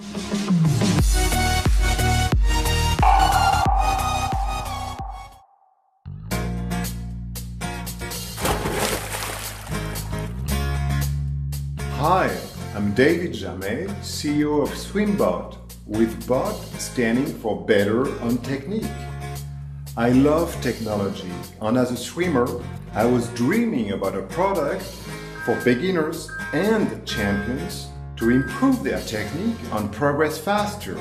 Hi, I'm David Jamet, CEO of SwimBot, with BOT standing for Better on Technique. I love technology, and as a swimmer, I was dreaming about a product for beginners and champions to improve their technique and progress faster.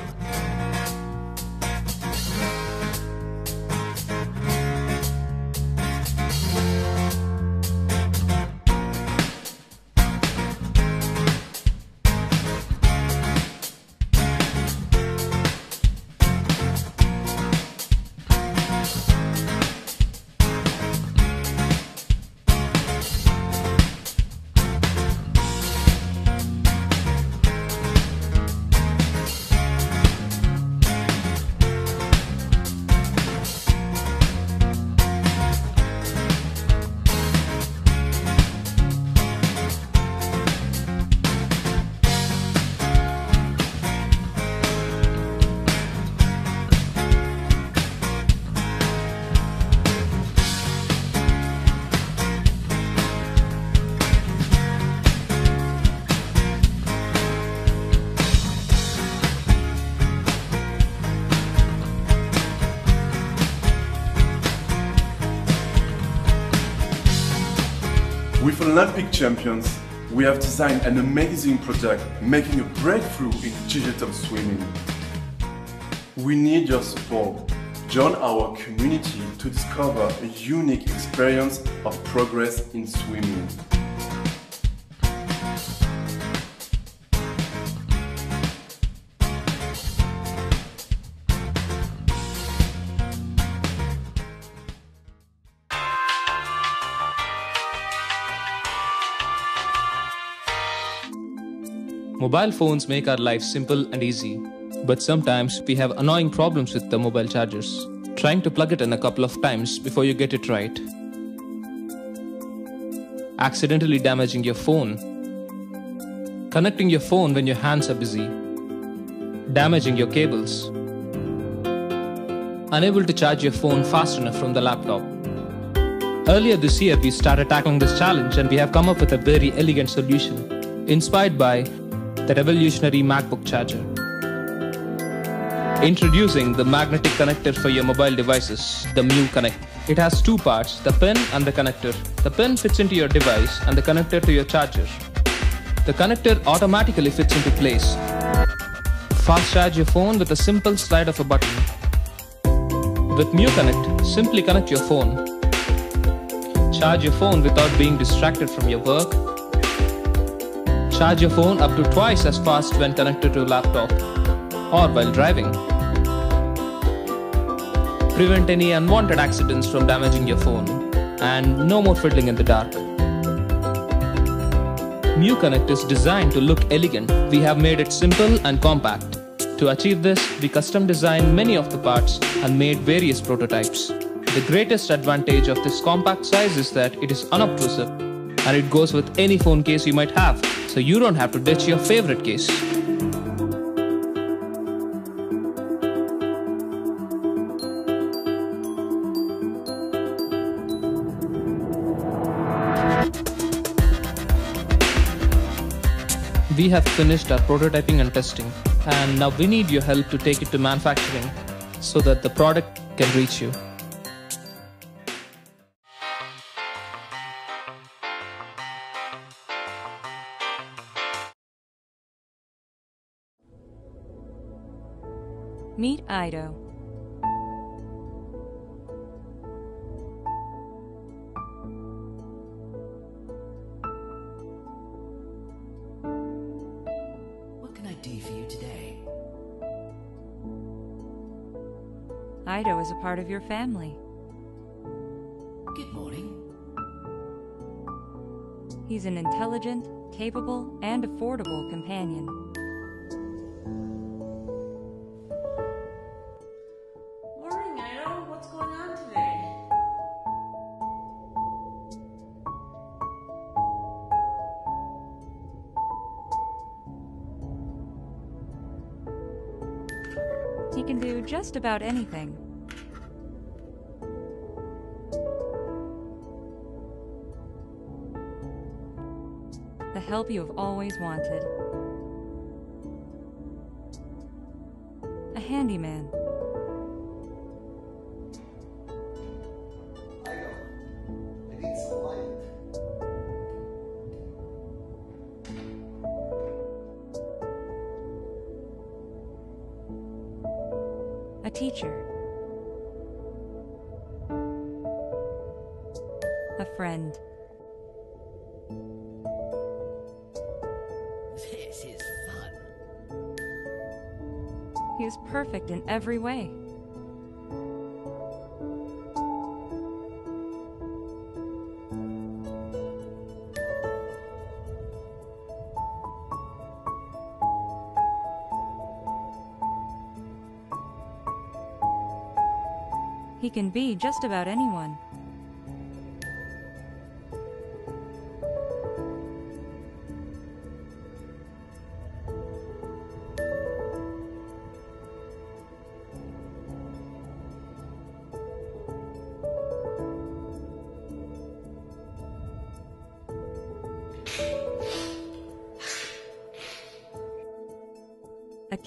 Olympic champions, we have designed an amazing product making a breakthrough in digital swimming. We need your support. Join our community to discover a unique experience of progress in swimming. Mobile phones make our life simple and easy, but sometimes we have annoying problems with the mobile chargers. Trying to plug it in a couple of times before you get it right. Accidentally damaging your phone. Connecting your phone when your hands are busy. Damaging your cables. Unable to charge your phone fast enough from the laptop. Earlier this year, we started tackling this challenge and we have come up with a very elegant solution, inspired by the revolutionary MacBook charger. Introducing the magnetic connector for your mobile devices, the Mu Connect. It has two parts, the pin and the connector. The pin fits into your device and the connector to your charger. The connector automatically fits into place. Fast charge your phone with a simple slide of a button. With Mu Connect, simply connect your phone. Charge your phone without being distracted from your work Charge your phone up to twice as fast when connected to a laptop or while driving. Prevent any unwanted accidents from damaging your phone and no more fiddling in the dark. Mu Connect is designed to look elegant. We have made it simple and compact. To achieve this, we custom designed many of the parts and made various prototypes. The greatest advantage of this compact size is that it is unobtrusive and it goes with any phone case you might have so you don't have to ditch your favorite case. We have finished our prototyping and testing, and now we need your help to take it to manufacturing so that the product can reach you. Meet Aido. What can I do for you today? Aido is a part of your family. Good morning. He's an intelligent, capable, and affordable companion. Just about anything. The help you have always wanted. A handyman. He is perfect in every way. He can be just about anyone.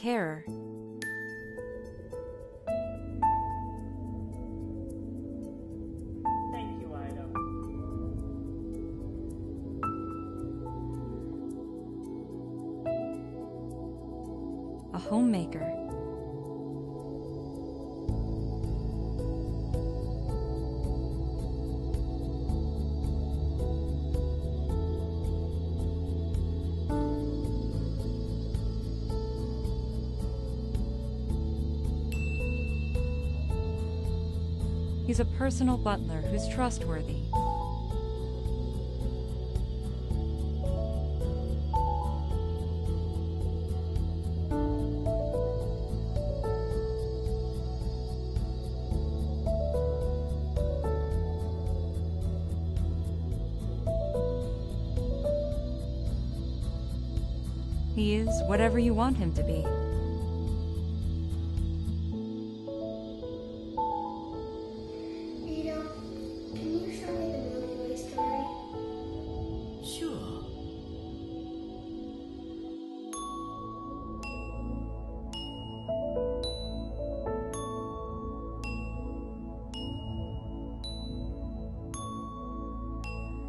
Carer. Thank you, Aido. A homemaker. He's a personal butler who's trustworthy. He is whatever you want him to be.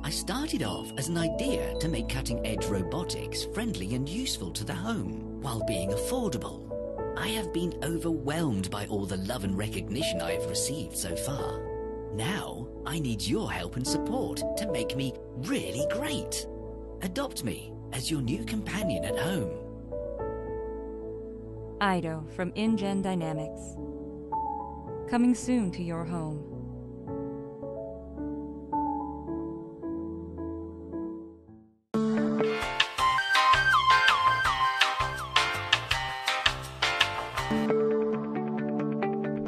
I started off as an idea to make cutting edge robotics friendly and useful to the home while being affordable. I have been overwhelmed by all the love and recognition I have received so far. Now, I need your help and support to make me really great. Adopt me as your new companion at home. Aido from InGen Dynamics. Coming soon to your home.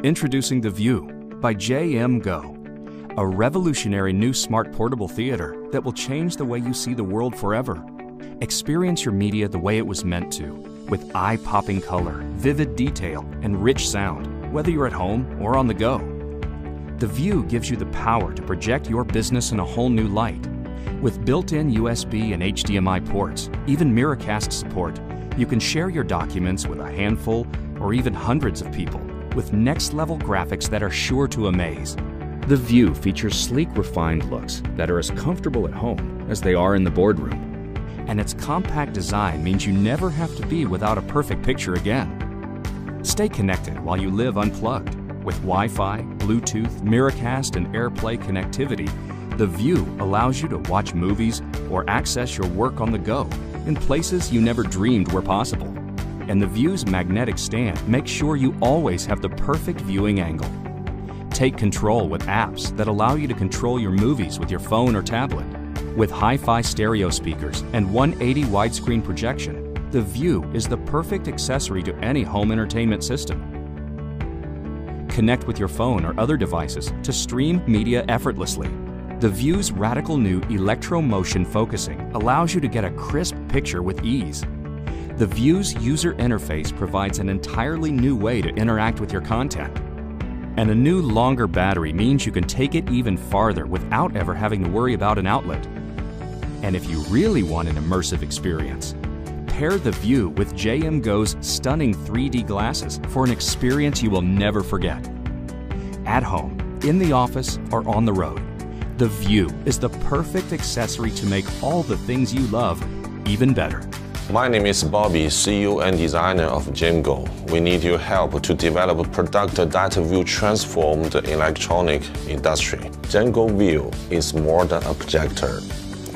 Introducing The View by J.M. Go, a revolutionary new smart portable theater that will change the way you see the world forever. Experience your media the way it was meant to, with eye popping color, vivid detail, and rich sound, whether you're at home or on the go. The View gives you the power to project your business in a whole new light. With built in USB and HDMI ports, even Miracast support, you can share your documents with a handful or even hundreds of people with next level graphics that are sure to amaze. The View features sleek, refined looks that are as comfortable at home as they are in the boardroom. And its compact design means you never have to be without a perfect picture again. Stay connected while you live unplugged. With Wi Fi, Bluetooth, Miracast, and AirPlay connectivity, the View allows you to watch movies or access your work on the go in places you never dreamed were possible. And the View's magnetic stand makes sure you always have the perfect viewing angle. Take control with apps that allow you to control your movies with your phone or tablet. With hi fi stereo speakers and 180 widescreen projection, the View is the perfect accessory to any home entertainment system. Connect with your phone or other devices to stream media effortlessly. The View's radical new electro motion focusing allows you to get a crisp picture with ease. The View's user interface provides an entirely new way to interact with your content. And a new longer battery means you can take it even farther without ever having to worry about an outlet. And if you really want an immersive experience, pair the View with JM Go's stunning 3D glasses for an experience you will never forget. At home, in the office, or on the road, the View is the perfect accessory to make all the things you love even better. My name is Bobby, CEO and designer of JMGO. We need your help to develop a product that will transform the electronic industry. JMGO View is more than a projector.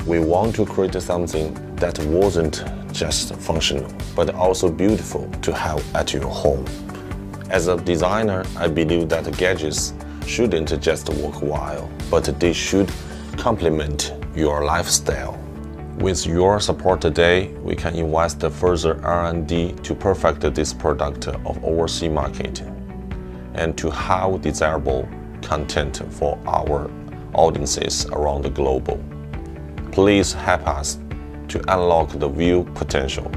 We want to create something that wasn't just functional, but also beautiful to have at your home. As a designer, I believe that gadgets shouldn't just work well, but they should complement your lifestyle. With your support today, we can invest further R&D to perfect this product of overseas market and to have desirable content for our audiences around the globe. Please help us to unlock the view potential.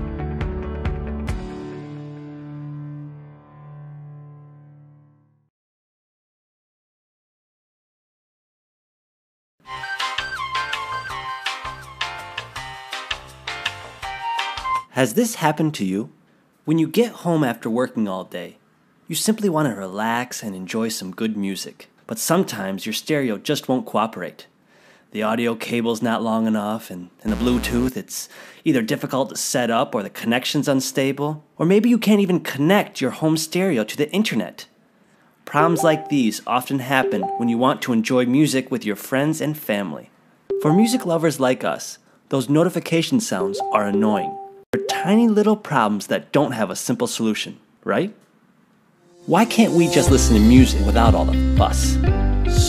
Has this happened to you? When you get home after working all day, you simply want to relax and enjoy some good music, but sometimes your stereo just won't cooperate. The audio cable's not long enough, and, and the Bluetooth, it's either difficult to set up or the connection's unstable, or maybe you can't even connect your home stereo to the internet. Problems like these often happen when you want to enjoy music with your friends and family. For music lovers like us, those notification sounds are annoying. Tiny little problems that don't have a simple solution, right? Why can't we just listen to music without all the fuss?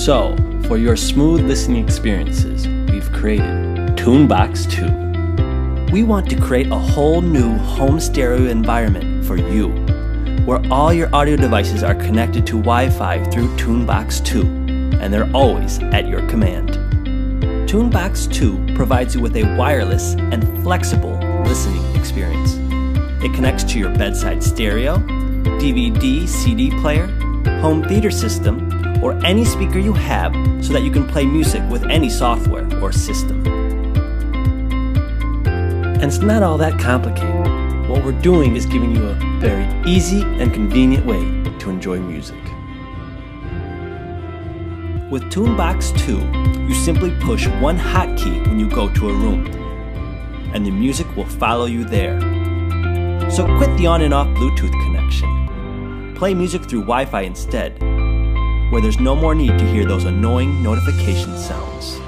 So, for your smooth listening experiences, we've created Tunebox 2. We want to create a whole new home stereo environment for you, where all your audio devices are connected to Wi Fi through Tunebox 2, and they're always at your command. Tunebox 2 provides you with a wireless and flexible listening experience. It connects to your bedside stereo, DVD CD player, home theater system, or any speaker you have so that you can play music with any software or system. And it's not all that complicated. What we're doing is giving you a very easy and convenient way to enjoy music. With Tunebox 2, you simply push one hotkey when you go to a room, and the music will follow you there. So quit the on and off Bluetooth connection. Play music through Wi Fi instead, where there's no more need to hear those annoying notification sounds.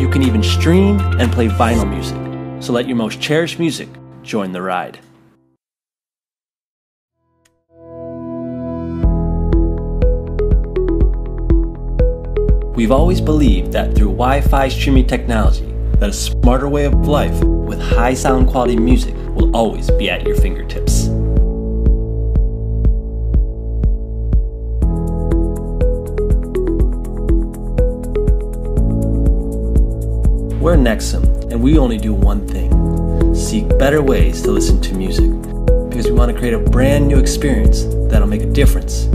You can even stream and play vinyl music, so let your most cherished music join the ride. We've always believed that through Wi-Fi streaming technology, that a smarter way of life with high sound quality music will always be at your fingertips. We're Nexum, and we only do one thing seek better ways to listen to music because we want to create a brand new experience that'll make a difference.